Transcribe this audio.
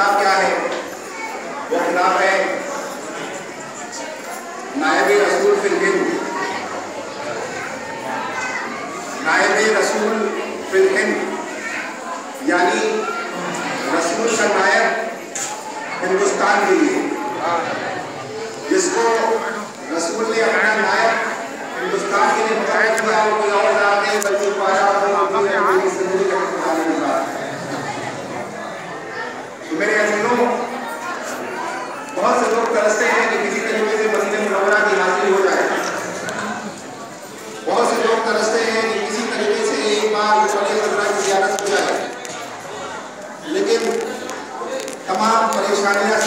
वो किताब है नायब रसूल फिल हिंद नायब रसूल फिल हिंद यानी रसूल का नायब हिंदुस्तान के लिए। जिसको रसूल ने अपना नायब हिंदुस्तान के लिए बताया किया वो कोई और ना नहीं बल्कि पाया अपनी ज़िंदगी का प्रधान होगा तो मेरे अजीजों बहुत से लोग तरसते हैं कि किसी तरीके से मदीने मुनव्वरा की हाजिरी हो जाए। बहुत से लोग तरसते हैं कि किसी तरीके से एक बार मदीना मुनव्वरा की जियारत हो जाए। लेकिन तमाम परेशानियाँ